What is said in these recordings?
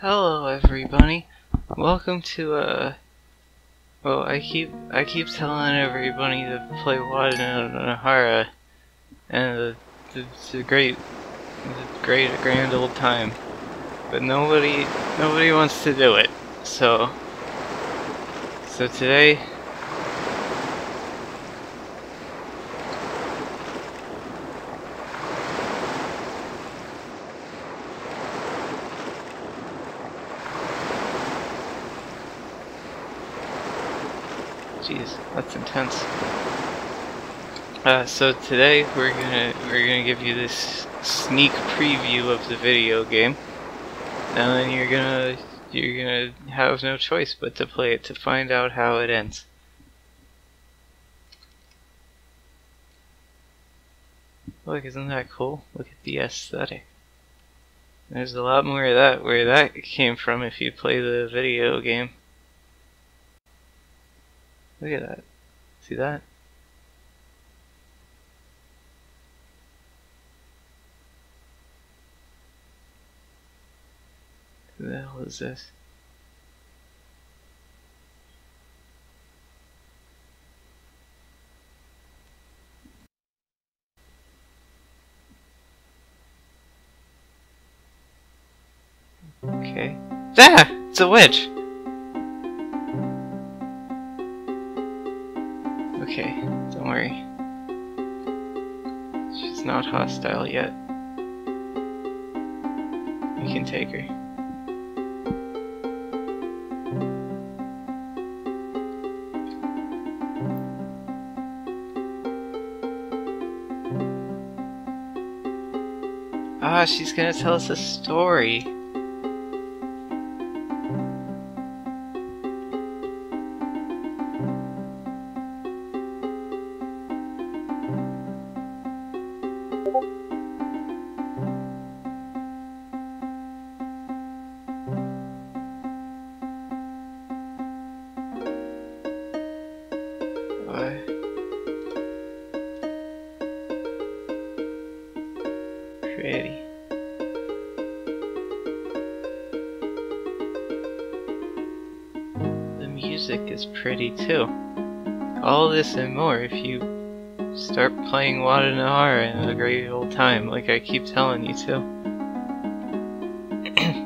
Hello everybody. Welcome to uh well I keep I keep telling everybody to play Wadana and it's a great it's a great grand old time. But nobody nobody wants to do it. So so today Jeez, that's intense. Uh, so today we're gonna we're gonna give you this sneak preview of the video game, and then you're gonna you're gonna have no choice but to play it to find out how it ends. Look, isn't that cool? Look at the aesthetic. There's a lot more of that where that came from if you play the video game. Look at that. See that? Who the hell is this? Okay. Ah! It's a witch! Okay, don't worry. She's not hostile yet. We can take her. Ah, she's gonna tell us a story. Pretty. The music is pretty too. All this and more if you start playing Wadanohara in a great old time, like I keep telling you to.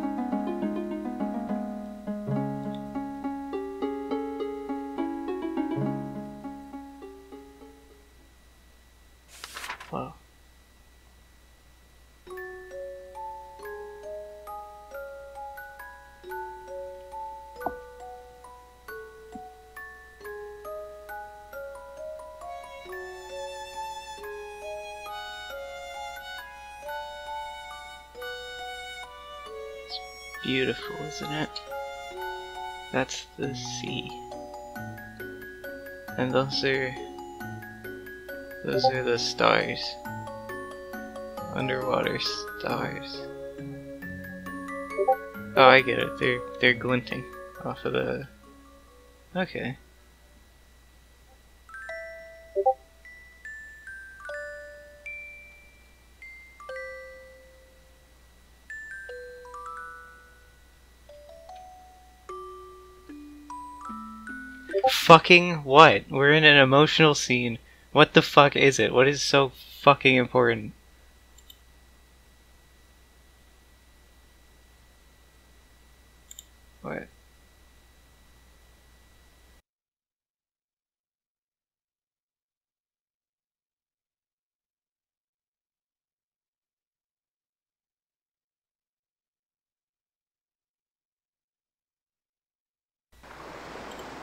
Wow. Beautiful, isn't it? That's the sea. And those are those are the stars. Underwater stars. Oh, I get it. They're they're glinting off of the. Okay. Fucking what? We're in an emotional scene. What the fuck is it? What is so fucking important? What?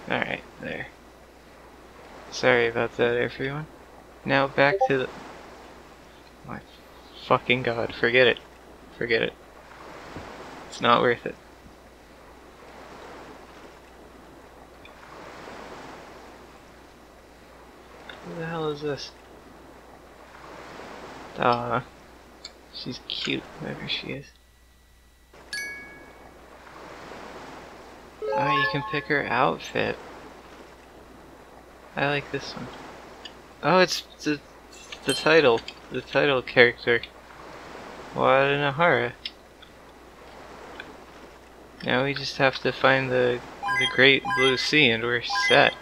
Alright, there. Sorry about that, everyone. Now back to the. My fucking god, forget it. Forget it. It's not worth it. Who the hell is this? Ah, she's cute, whoever she is. Oh, you can pick her outfit. I like this one. Oh, it's the, the title. The title character. Wadanohara. Now we just have to find the the Great Blue Sea and we're set.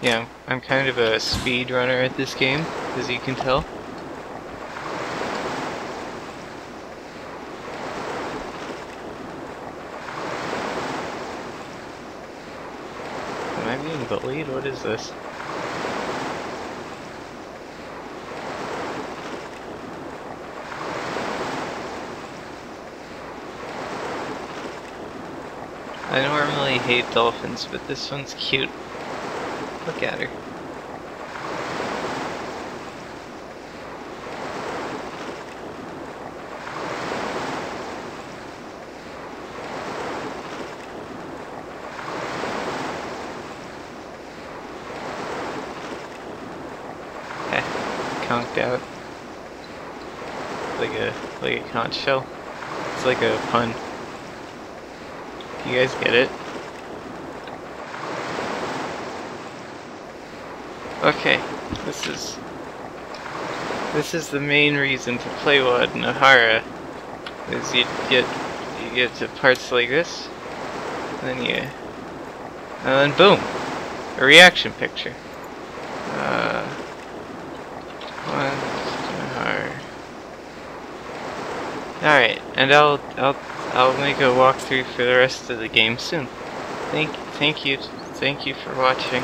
Yeah, I'm kind of a speed runner at this game, as you can tell. Being bullied? What is this? I normally hate dolphins, but this one's cute. Look at her. Conked out. Like a like a conch shell. It's like a pun. You guys get it? Okay, this is this is the main reason to play Wadanohara is you get you get to parts like this, and then you and then boom, a reaction picture. Uh, Alright, and I'll I'll I'll make a walkthrough for the rest of the game soon. Thank thank you thank you for watching.